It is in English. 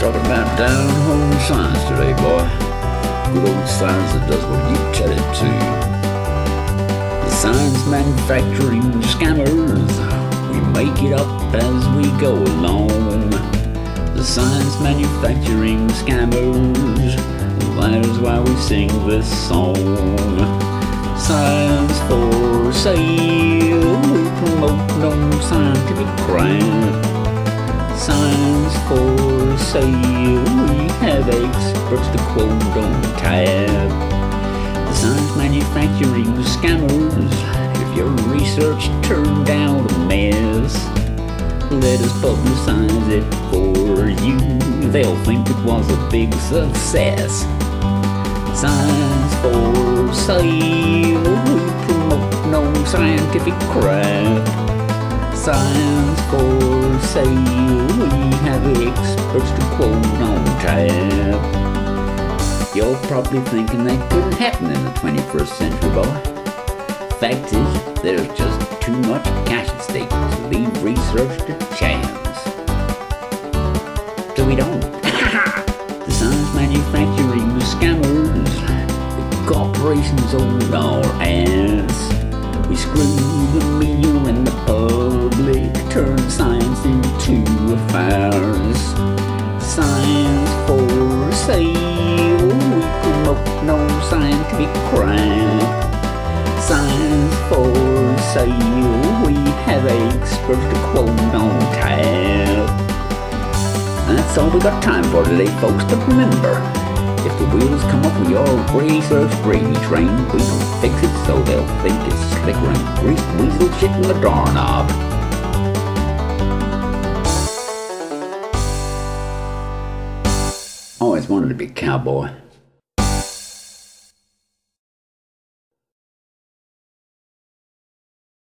down home science today, boy. Good old science that does what you tell it to. The science manufacturing scammers, we make it up as we go along. The science manufacturing scammers, that is why we sing this song. Science for sale, we promote no scientific crap. Sale, we have experts to quote on tap. The science manufacturing scammers, if your research turned out a mess, let us publicize it for you. They'll think it was a big success. Science for sale, we promote no scientific crap. Science for tap. You're probably thinking that couldn't happen in the 21st century, boy. Fact is, there's just too much cash at stake to leave research to chance. So we don't. the science manufacturing the scammers, the corporations own our ass. We screw the media and the public, turn science into a farce. Science for sale, we promote no scientific crap. Science for sale, we have experts to quote on tap. That's all we got time for today, folks, but remember, if the wheels come off of your research gravy train, we will fix it so they'll think it's slicker and greased weasel shit in the doorknob. Always wanted to be cowboy.